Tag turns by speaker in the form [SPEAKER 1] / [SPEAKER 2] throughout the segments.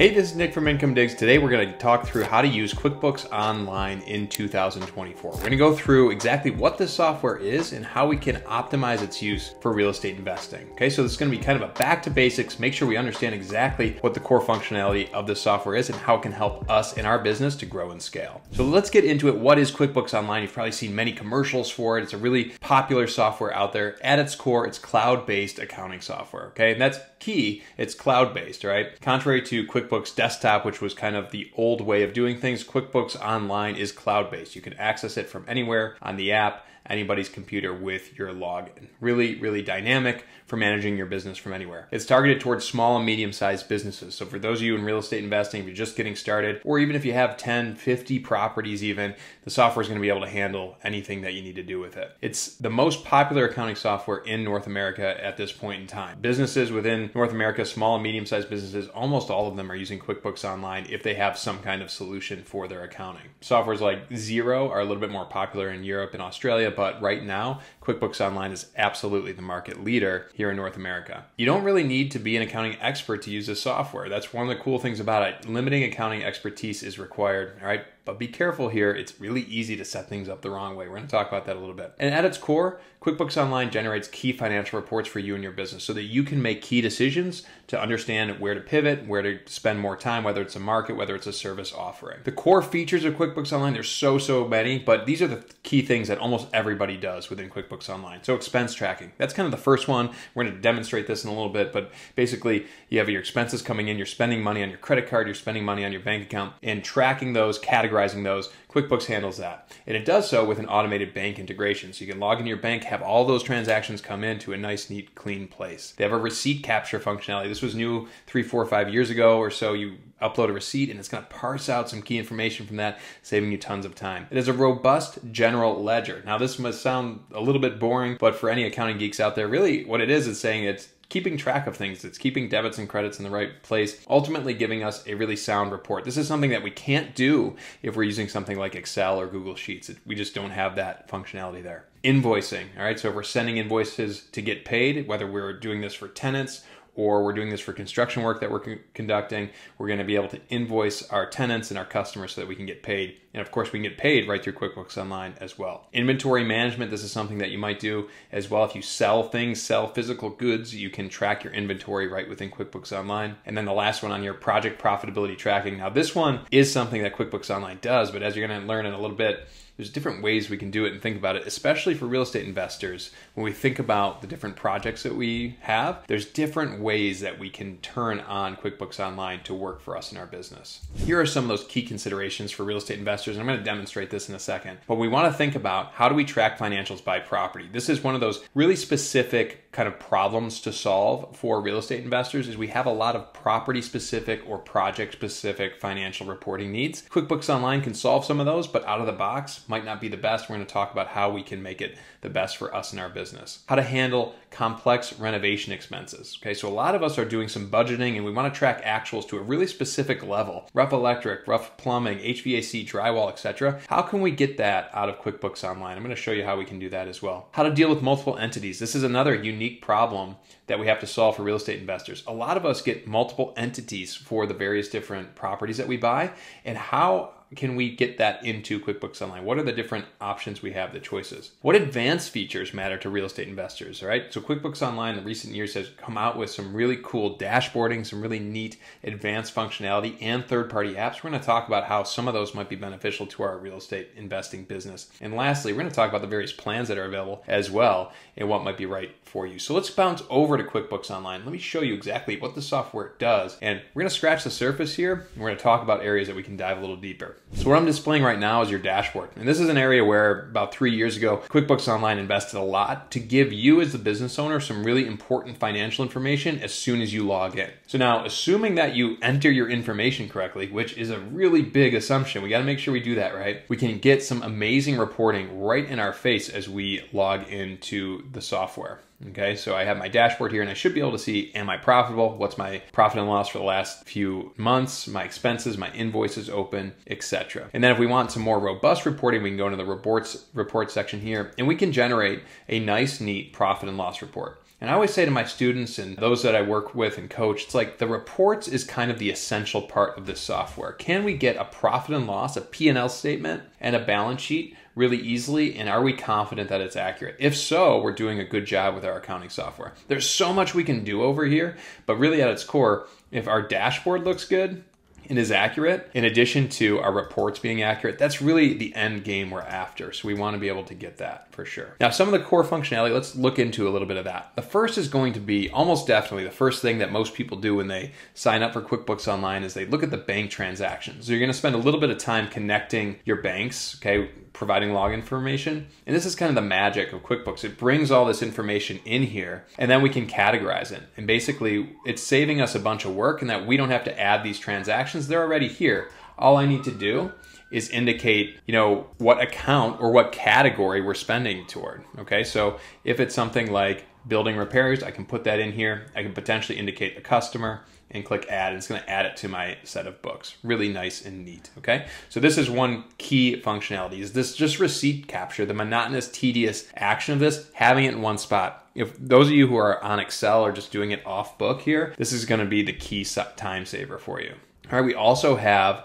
[SPEAKER 1] Hey, this is Nick from Income Digs. Today we're going to talk through how to use QuickBooks Online in 2024. We're going to go through exactly what this software is and how we can optimize its use for real estate investing. Okay, so this is going to be kind of a back to basics, make sure we understand exactly what the core functionality of this software is and how it can help us in our business to grow and scale. So let's get into it. What is QuickBooks Online? You've probably seen many commercials for it. It's a really popular software out there. At its core, it's cloud-based accounting software, okay? And that's key. It's cloud-based, right? Contrary to QuickBooks QuickBooks Desktop, which was kind of the old way of doing things, QuickBooks Online is cloud based. You can access it from anywhere on the app anybody's computer with your login. Really, really dynamic for managing your business from anywhere. It's targeted towards small and medium sized businesses. So for those of you in real estate investing, if you're just getting started, or even if you have 10, 50 properties even, the software is going to be able to handle anything that you need to do with it. It's the most popular accounting software in North America at this point in time. Businesses within North America, small and medium sized businesses, almost all of them are using QuickBooks Online if they have some kind of solution for their accounting. Softwares like Xero are a little bit more popular in Europe and Australia, but right now, QuickBooks Online is absolutely the market leader here in North America. You don't really need to be an accounting expert to use this software. That's one of the cool things about it. Limiting accounting expertise is required, all right? But be careful here, it's really easy to set things up the wrong way. We're going to talk about that a little bit. And at its core, QuickBooks Online generates key financial reports for you and your business so that you can make key decisions to understand where to pivot, where to spend more time, whether it's a market, whether it's a service offering. The core features of QuickBooks Online, there's so, so many, but these are the key things that almost everybody does within QuickBooks Online. So expense tracking, that's kind of the first one. We're going to demonstrate this in a little bit, but basically you have your expenses coming in, you're spending money on your credit card, you're spending money on your bank account, and tracking those, categorizing those. QuickBooks handles that. And it does so with an automated bank integration. So you can log into your bank, have all those transactions come into a nice, neat, clean place. They have a receipt capture functionality. This was new three, four, five years ago or so. You upload a receipt and it's going to parse out some key information from that, saving you tons of time. It is a robust general ledger. Now, this must sound a little bit boring, but for any accounting geeks out there, really what it is is saying it's keeping track of things. It's keeping debits and credits in the right place, ultimately giving us a really sound report. This is something that we can't do if we're using something like Excel or Google Sheets. We just don't have that functionality there. Invoicing, all right? So if we're sending invoices to get paid, whether we're doing this for tenants or we're doing this for construction work that we're con- conducting, we're going to be able to invoice our tenants and our customers so that we can get paid. And of course, we can get paid right through QuickBooks Online as well. Inventory management, this is something that you might do as well. If you sell things, sell physical goods, you can track your inventory right within QuickBooks Online. And then the last one on your project profitability tracking. Now, this one is something that QuickBooks Online does, but as you're going to learn in a little bit, there's different ways we can do it and think about it, especially for real estate investors. When we think about the different projects that we have, there's different ways that we can turn on QuickBooks Online to work for us in our business. Here are some of those key considerations for real estate investors. And I'm going to demonstrate this in a second, but we want to think about how do we track financials by property. This is one of those really specific kind of problems to solve for real estate investors is we have a lot of property specific or project specific financial reporting needs. QuickBooks Online can solve some of those, but out of the box, might not be the best. We're going to talk about how we can make it the best for us in our business. How to handle complex renovation expenses. Okay, so a lot of us are doing some budgeting and we want to track actuals to a really specific level. Rough electric, rough plumbing, HVAC, drywall, etc. How can we get that out of QuickBooks Online? I'm going to show you how we can do that as well. How to deal with multiple entities. This is another unique problem that we have to solve for real estate investors. A lot of us get multiple entities for the various different properties that we buy and how can we get that into QuickBooks Online? What are the different options we have, the choices? What advanced features matter to real estate investors, right? So QuickBooks Online in recent years has come out with some really cool dashboarding, some really neat advanced functionality and third-party apps. We're going to talk about how some of those might be beneficial to our real estate investing business. And lastly, we're going to talk about the various plans that are available as well and what might be right for you. So let's bounce over to QuickBooks Online. Let me show you exactly what the software does. And we're going to scratch the surface here. we're going to talk about areas that we can dive a little deeper. So what I'm displaying right now is your dashboard. And this is an area where about three years ago, QuickBooks Online invested a lot to give you as the business owner some really important financial information as soon as you log in. So now, assuming that you enter your information correctly, which is a really big assumption, we gotta make sure we do that right, we can get some amazing reporting right in our face as we log into the software. Okay, so I have my dashboard here and I should be able to see am I profitable? What's my profit and loss for the last few months, my expenses, my invoices open, etc. And then if we want some more robust reporting, we can go into the reports report section here and we can generate a nice neat profit and loss report. And I always say to my students and those that I work with and coach, it's like the reports is kind of the essential part of this software. Can we get a profit and loss, a P&L statement, and a balance sheet really easily? And are we confident that it's accurate? If so, we're doing a good job with our accounting software. There's so much we can do over here, but really at its core, if our dashboard looks good, and is accurate, in addition to our reports being accurate, that's really the end game we're after. So we want to be able to get that for sure. Now, some of the core functionality, let's look into a little bit of that. The first is going to be almost definitely the first thing that most people do when they sign up for QuickBooks Online is they look at the bank transactions. So you're going to spend a little bit of time connecting your banks, okay, providing log information. And this is kind of the magic of QuickBooks. It brings all this information in here and then we can categorize it. And basically, it's saving us a bunch of work and that we don't have to add these transactions. They're already here. All I need to do is indicate, you know, what account or what category we're spending toward. Okay, so if it's something like building repairs, I can put that in here. I can potentially indicate the customer and click add. And it's going to add it to my set of books. Really nice and neat. Okay. So this is one key functionality is this just receipt capture, the monotonous, tedious action of this, having it in one spot. If those of you who are on Excel or just doing it off book here, this is going to be the key time saver for you. All right. We also have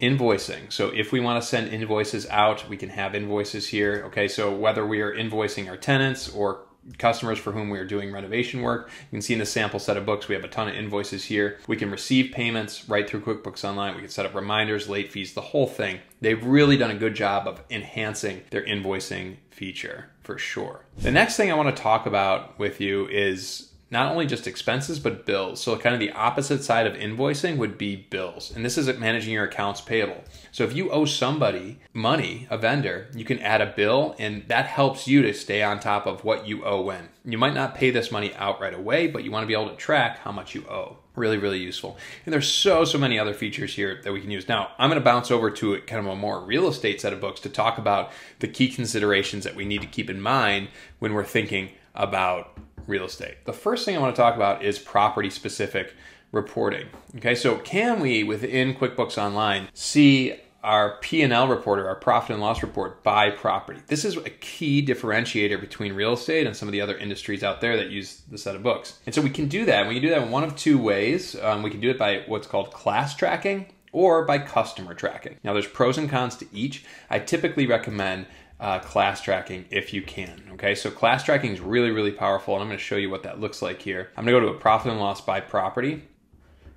[SPEAKER 1] invoicing. So if we want to send invoices out, we can have invoices here. Okay. So whether we are invoicing our tenants or customers for whom we are doing renovation work. You can see in the sample set of books, we have a ton of invoices here. We can receive payments right through QuickBooks Online. We can set up reminders, late fees, the whole thing. They've really done a good job of enhancing their invoicing feature for sure. The next thing I want to talk about with you is not only just expenses, but bills. So, kind of the opposite side of invoicing would be bills. And this is managing your accounts payable. So, if you owe somebody money, a vendor, you can add a bill, and that helps you to stay on top of what you owe when. You might not pay this money out right away, but you want to be able to track how much you owe. Really, really useful. And there's so, so many other features here that we can use. Now, I'm going to bounce over to kind of a more real estate set of books to talk about the key considerations that we need to keep in mind when we're thinking about real estate. The first thing I want to talk about is property specific reporting. Okay, so can we within QuickBooks Online see our P&L report or our profit and loss report by property. This is a key differentiator between real estate and some of the other industries out there that use the set of books. And so we can do that. We can do that in one of two ways. Um, we can do it by what's called class tracking or by customer tracking. Now there's pros and cons to each. I typically recommend uh, class tracking if you can. Okay, so class tracking is really, really powerful, and I'm going to show you what that looks like here. I'm to go to a profit and loss by property.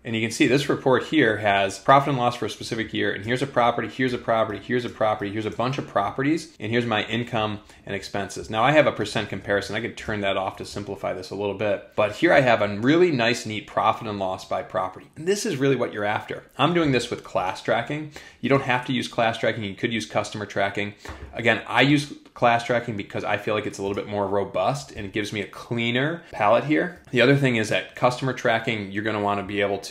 [SPEAKER 1] And you can see this report here has profit and loss for a specific year. And here's a property, here's a property, here's a property, here's a bunch of properties, and here's my income and expenses. Now I have a percent comparison. I could turn that off to simplify this a little bit. But here I have a really nice, neat profit and loss by property. And this is really what you're after. I'm doing this with class tracking. You don't have to use class tracking. You could use customer tracking. Again, I use class tracking because I feel like it's a little bit more robust and it gives me a cleaner palette here. The other thing is that customer tracking, you're going to want to be able to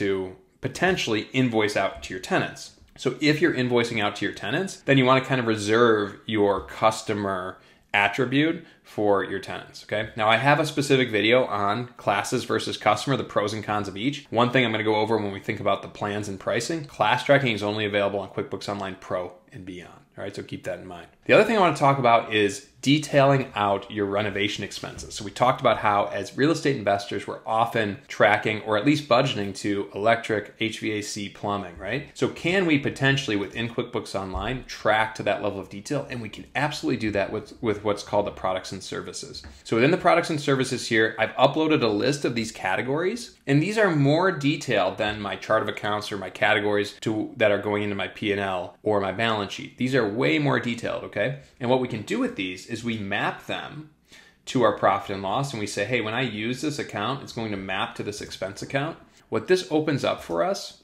[SPEAKER 1] potentially invoice out to your tenants. So if you're invoicing out to your tenants, then you want to kind of reserve your customer attribute for your tenants. Okay. Now I have a specific video on classes versus customer, the pros and cons of each. One thing I'm going to go over when we think about the plans and pricing, class tracking is only available on QuickBooks Online Pro and beyond. All right, so keep that in mind. The other thing I want to talk about is detailing out your renovation expenses. So we talked about how as real estate investors, we're often tracking or at least budgeting to electric, HVAC, plumbing, right? So can we potentially within QuickBooks Online track to that level of detail? And we can absolutely do that with, with what's called the products and services. So within the products and services here, I've uploaded a list of these categories, and these are more detailed than my chart of accounts or my categories to that are going into my P&L or my balance sheet. These are way more detailed, okay? And what we can do with these is we map them to our profit and loss and we say, hey, when I use this account, it's going to map to this expense account. What this opens up for us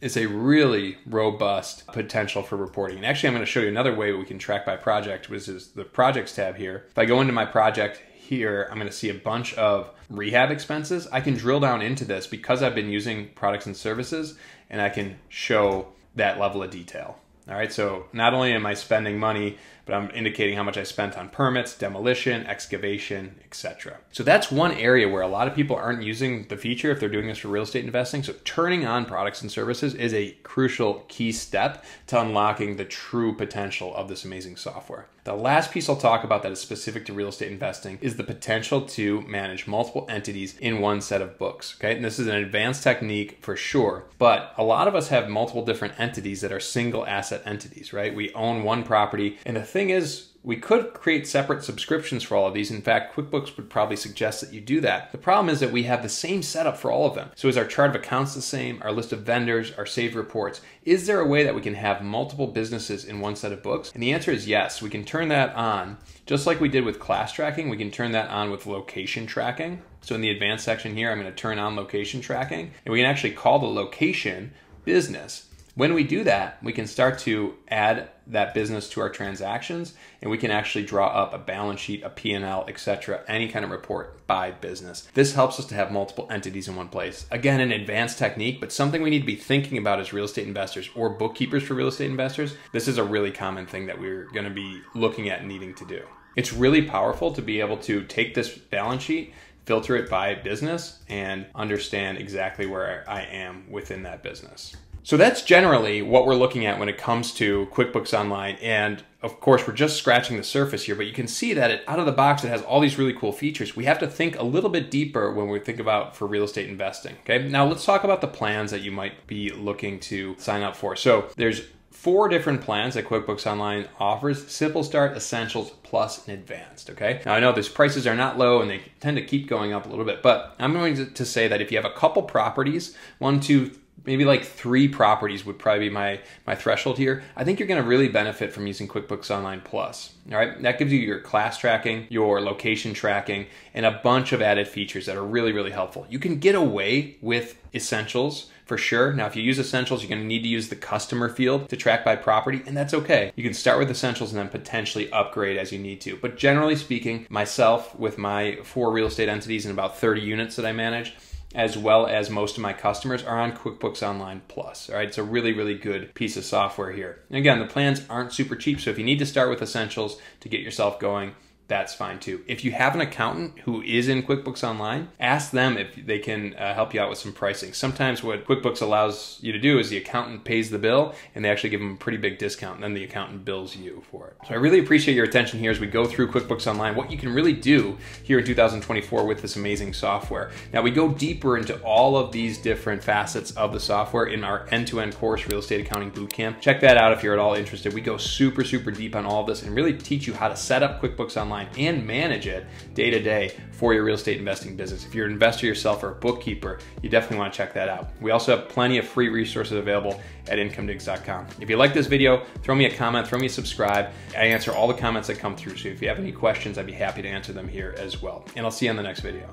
[SPEAKER 1] is a really robust potential for reporting. And actually, I'm going to show you another way we can track by project, which is the projects tab here. If I go into my project here, I'm going to see a bunch of rehab expenses. I can drill down into this because I've been using products and services and I can show that level of detail. All right, so not only am I spending money but I'm indicating how much I spent on permits, demolition, excavation, etc. So that's one area where a lot of people aren't using the feature if they're doing this for real estate investing. So turning on products and services is a crucial key step to unlocking the true potential of this amazing software. The last piece I'll talk about that is specific to real estate investing is the potential to manage multiple entities in one set of books. Okay, and this is an advanced technique for sure, but a lot of us have multiple different entities that are single asset entities, right? We own one property, and the thing is, we could create separate subscriptions for all of these. In fact, QuickBooks would probably suggest that you do that. The problem is that we have the same setup for all of them. So is our chart of accounts the same? Our list of vendors, our saved reports? Is there a way that we can have multiple businesses in one set of books? And the answer is yes. We can turn that on. Just like we did with class tracking, we can turn that on with location tracking. So in the advanced section here, I'm going to turn on location tracking and we can actually call the location business when we do that, we can start to add that business to our transactions and we can actually draw up a balance sheet, a P&L, etc., any kind of report by business. This helps us to have multiple entities in one place. Again, an advanced technique, but something we need to be thinking about as real estate investors or bookkeepers for real estate investors. This is a really common thing that we're going to be looking at needing to do. It's really powerful to be able to take this balance sheet filter it by business and understand exactly where I am within that business. So that's generally what we're looking at when it comes to QuickBooks Online. And of course, we're just scratching the surface here, but you can see that it, out of the box, it has all these really cool features. We have to think a little bit deeper when we think about for real estate investing. Okay, now let's talk about the plans that you might be looking to sign up for. So there's four different plans that QuickBooks Online offers Simple Start, Essentials, Plus, and Advanced. Okay. Now I know these prices are not low and they tend to keep going up a little bit, but I'm going to say that if you have a couple properties, one, two, maybe like three properties would probably be my my threshold here. I think you're going to really benefit from using QuickBooks Online Plus. All right, that gives you your class tracking, your location tracking, and a bunch of added features that are really really helpful. You can get away with essentials for sure. Now, if you use essentials, you're going to need to use the customer field to track by property, and that's okay. You can start with essentials and then potentially upgrade as you need to. But generally speaking, myself with my four real estate entities and about 30 units that I manage, as well as most of my customers are on QuickBooks Online Plus. All right, it's a really, really good piece of software here. And again, the plans aren't super cheap, so if you need to start with Essentials to get yourself going, that's fine too. If you have an accountant who is in QuickBooks Online, ask them if they can uh, help you out with some pricing. Sometimes what QuickBooks allows you to do is the accountant pays the bill and they actually give them a pretty big discount and then the accountant bills you for it. So I really appreciate your attention here as we go through QuickBooks Online, what you can really do here in 2024 with this amazing software. Now we go deeper into all of these different facets of the software in our end-to-end course, Real Estate Accounting Bootcamp. Check that out if you're at all interested. We go super, super deep on all of this and really teach you how to set up QuickBooks Online and manage it day to day for your real estate investing business. If you're an investor yourself or a bookkeeper, you definitely want to check that out. We also have plenty of free resources available at incomedigs.com. If you like this video, throw me a comment, throw me a subscribe. I answer all the comments that come through. So if you have any questions, I'd be happy to answer them here as well. And I'll see you on the next video.